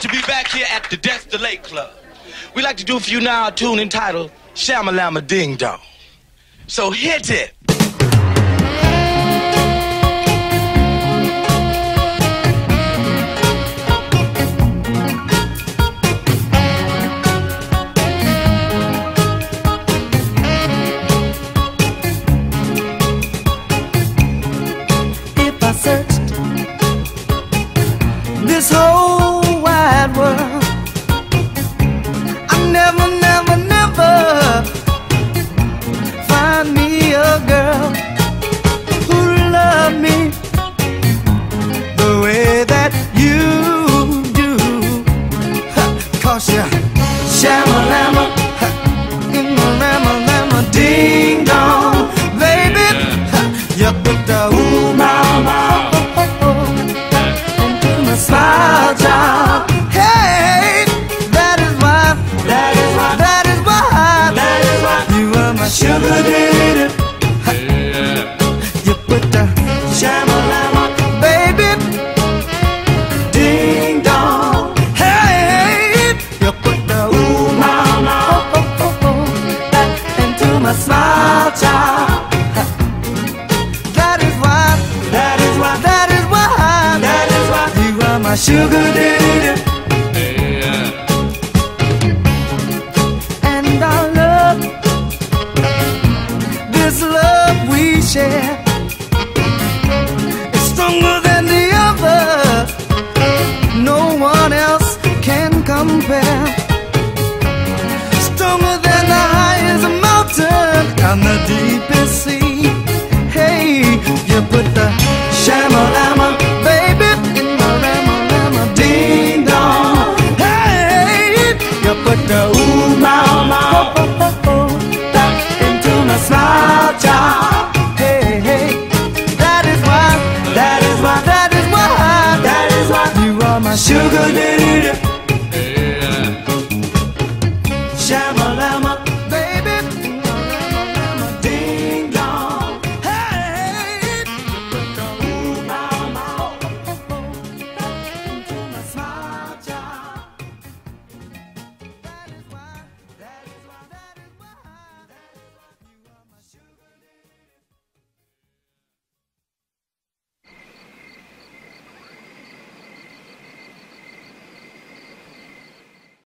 to be back here at the Dexter Lake Club. We'd like to do for you now a tune entitled Shama Lama Ding Dong. So hit it. if I searched this whole Ha, Cause you shamalama, ha, lama, lama, ding dong, baby. You put the ooh mama into oh, oh, oh. my smile jar. Hey, that is why, that is why, that is why, that is why you are my sugar daddy. my sugar daddy. And our love, this love we share, is stronger than the other. No one else can compare. Stronger than the highest mountain and the deepest sea. Hey, you put